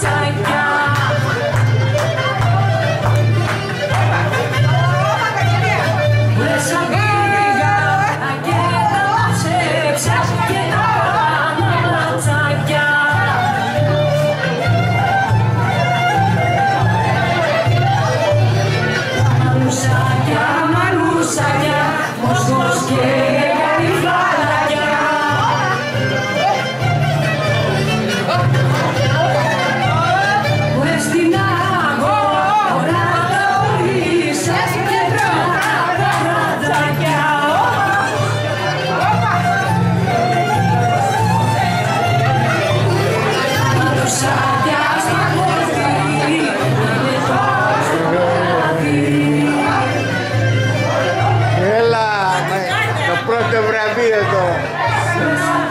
time. Muito maravilhoso.